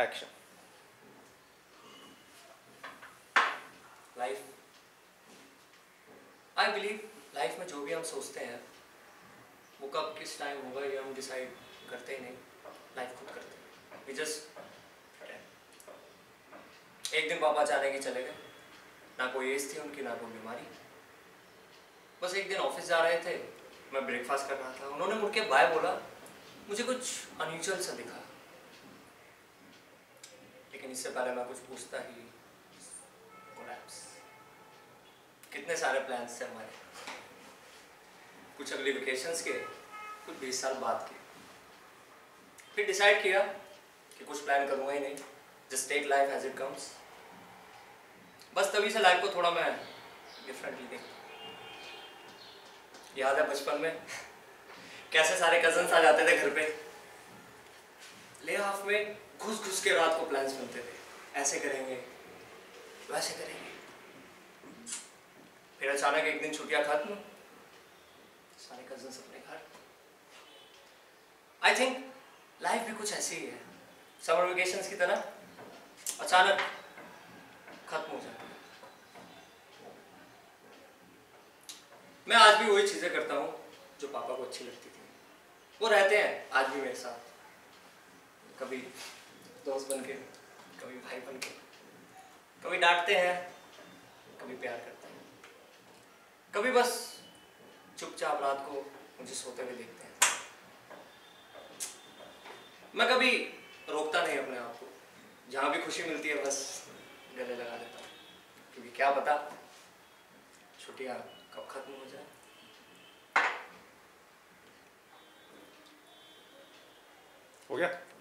Action life I believe life में जो भी हम सोचते हैं, वो कब किस टाइम होगा, ये हम डिसाइड करते ही नहीं। लाइफ खुद करते हैं। जस्ट एक दिन पापा अचानक ही चले गए। ना कोई एज थी उनकी, ना कोई बीमारी। बस एक दिन ऑफ़िस जा रहे थे। मैं ब्रेकफास्ट कर रहा था। उन्होंने मुड़ के बाय बोला, मुझे कुछ अनयूजल सा दिखा। लेकिन इससे पहले मैं कुछ पूछता ही कोलैप्स कितने सारे प्लान्स थे हमारे? कुछ अगले वेकेशंस के, कुछ बीस साल बाद के. फिर डिसाइड किया कि कुछ प्लान करूँगा ही नहीं. Just take life as it comes बस तभी से लाइफ को थोड़ा मैं डिफरेंटली देख याद है बचपन में? कैसे सारे कजन्स आ जाते थे घर पे? ले हाफ़ में घुस घुस के रात को प्लान्स बनते थे। ऐसे करेंगे, वैसे करेंगे। फिर अचानक एक दिन छुट्टियाँ खत्म। सारे कजन्स अपने घर। आई थिंक लाइफ भी कुछ ऐसी ही है। समर वेकेशंस की तरह अचानक खत्म हो जाती मैं आज भी वही चीज़ें करता हूँ जो पापा को अच्छी लगती थी। वो रहते हैं आज भी मेरे साथ। कभी दोस्त बन के कभी भाई बन के कभी डांटते हैं, कभी प्यार करते हैं। कभी बस चुपचाप रात को मुझे सोते हुए देखते हैं। मैं कभी रोकता नहीं अपने आप को। जहाँ भी खुशी मिलती है, बस गले लगा लेता हूँ। क्योंकि क्या पता, छुट्टियाँ कब खत्म हो जाए। हो गया?